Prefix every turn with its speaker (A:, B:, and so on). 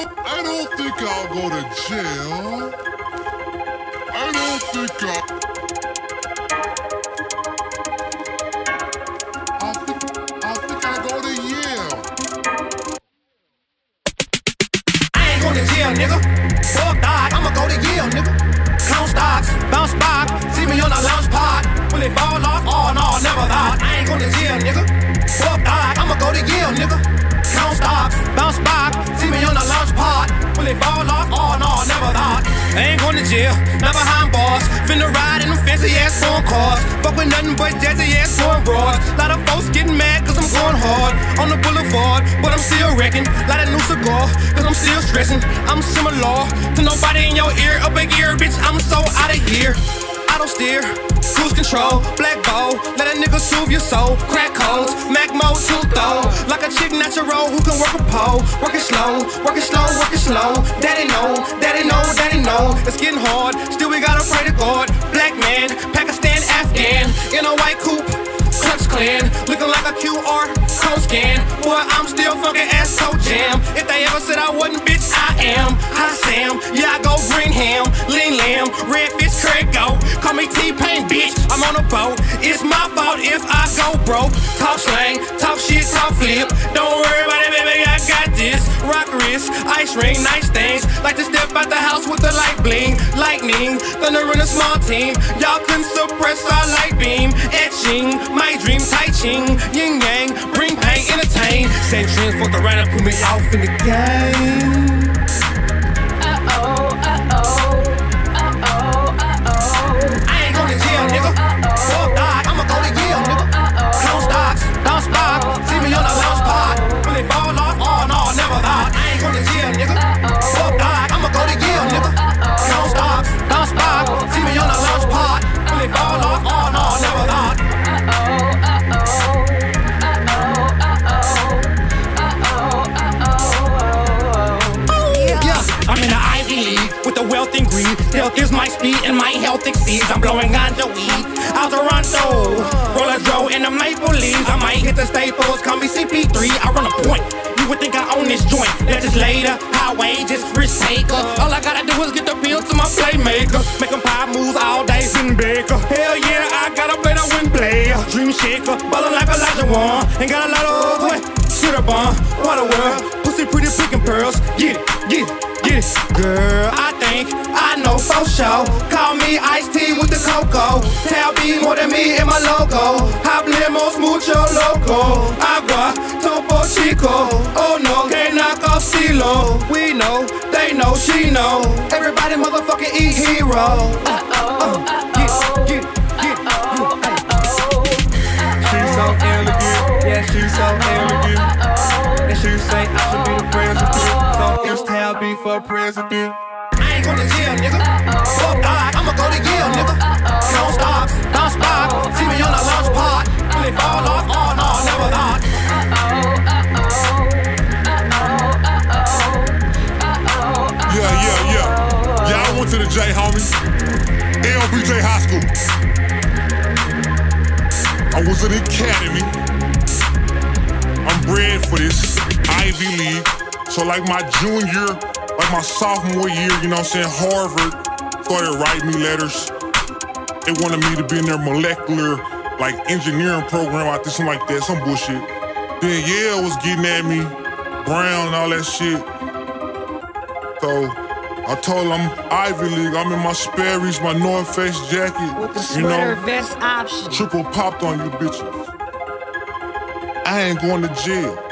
A: I don't think I'll go to jail. I don't think I'll. I think, I think I'll go to Yale.
B: I ain't going to jail, nigga. Fuck that, I'ma go to Yale, nigga. Count stocks, bounce back, it fall off? Oh no, never that. I ain't going to jail, not behind bars. Finna ride in them fancy ass phone cars. Fuck with nothing but jazzy ass foreign broads. Lot of folks getting mad cause I'm going hard on the boulevard. But I'm still wrecking, light a new cigar, cause I'm still stressing. I'm similar to nobody in your ear, up a big ear, bitch. I'm so out of here. Auto steer, cruise control, black bow, let a nigga soothe your soul. Crack codes, Mac mode, two though. Like a chick natural who can work a pole. Work it slow, work it slow, work it slow. Daddy know, daddy know, daddy know. It's getting hard, still we gotta pray to God. Black man, Pakistan, Afghan, in a white coupe. Clan, looking like a QR code scan. Boy, I'm still fucking ass so jam. If they ever said I wasn't, bitch, I am. Hi Sam, yeah, I go green ham, lean lamb, red fish. Call me T-Pain, bitch, I'm on a boat. It's my fault if I go broke. Talk slang, talk shit, talk flip. Don't worry about it, baby, I got this. Rock wrist, ice ring, nice things. Like to step out the house Lightning, thunder in a small team. Y'all couldn't suppress our light beam. Etching, my dream, Tai Ching. Yin yang, bring pain, entertain. Send trends for the right put me off in the game. With the wealth and greed. Health is my speed and my health exceeds. I'm blowing on the weed. Out Toronto, roll a dro in the maple leaves. I might hit the staples, call me CP3. I run a point. You would think I own this joint. Legislator, high wages, risk taker. All I gotta do is get the bill to my playmaker. Make Make 'em pie moves all day, sitting baker. Hell yeah, I gotta play the win player. Dream shaker, ballin' like Olajuwon. Ain't got a lot of what? Shit up on, what a world. Pussy pretty picking pearls. Get it, get it, get it. Girl, I think I know for sure. Call me Ice T with the cocoa. Tell me more than me in my logo. Hablemos mucho loco. Agua, Topo Chico. Oh no, can't knock off CeeLo. We know, they know, she know. Everybody motherfucking eat hero. Uh-oh, get it, get it, get it.
C: She's so elegant, yeah, she's so elegant. And she say for president.
B: I ain't going to jail, nigga. Fuck that, I'ma go to Yale, nigga. Don't stop, bounce back. See me on the launch pod. Will it fall off? Oh no, never.
A: Yeah, yeah, yeah. Yeah, I went to the J, homie. LBJ High School. I was in the academy. I'm bred for this Ivy League. So like my junior, my sophomore year, you know what I'm saying, Harvard started writing me letters. They wanted me to be in their molecular, like engineering program out there, something like that, some bullshit. Then Yale was getting at me, Brown and all that shit. So I told I'm Ivy League. I'm in my Sperry's, my North Face jacket.
D: With the
A: you
D: sweater
A: know,
D: vest option.
A: triple popped on you bitches. I ain't going to jail.